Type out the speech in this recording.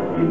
in